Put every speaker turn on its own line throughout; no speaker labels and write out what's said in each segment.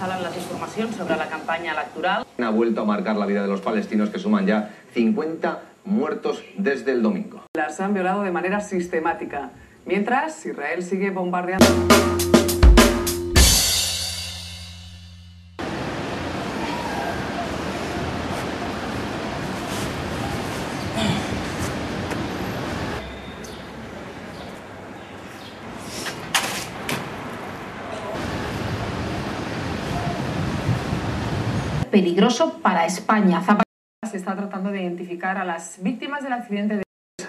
salen les informacions sobre la campanya electoral.
Ha vuelto a marcar la vida de los palestinos que suman ya 50 muertos desde el domingo.
Las han violado de manera sistemática, mientras Israel sigue bombardeando.
Peligroso para España. Zapatero
Se está tratando de identificar a las víctimas del accidente de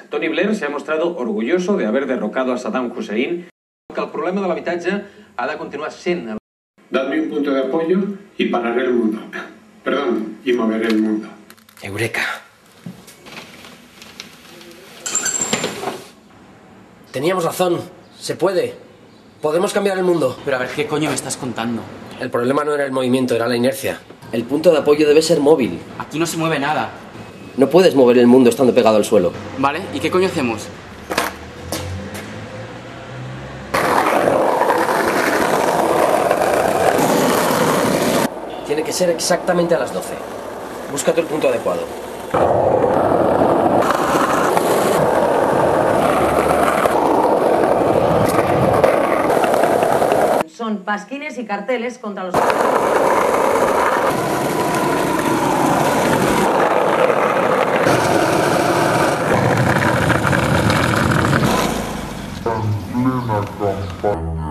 Tony Blair se ha mostrado orgulloso de haber derrocado a Saddam Hussein.
Que el problema de l'habitatge ha de continuar sent
Dadme un punto de apoyo y pararé el mundo. Perdón, y moveré el mundo.
Eureka. Teníamos razón. Se puede. Podemos cambiar el mundo.
Pero a ver, ¿qué coño me estás contando?
El problema no era el movimiento, era la inercia. El punto de apoyo debe ser móvil.
Aquí no se mueve nada.
No puedes mover el mundo estando pegado al suelo.
¿Vale? ¿Y qué coño hacemos?
Tiene que ser exactamente a las 12. Búscate el punto adecuado.
Son pasquines y carteles contra los... campana.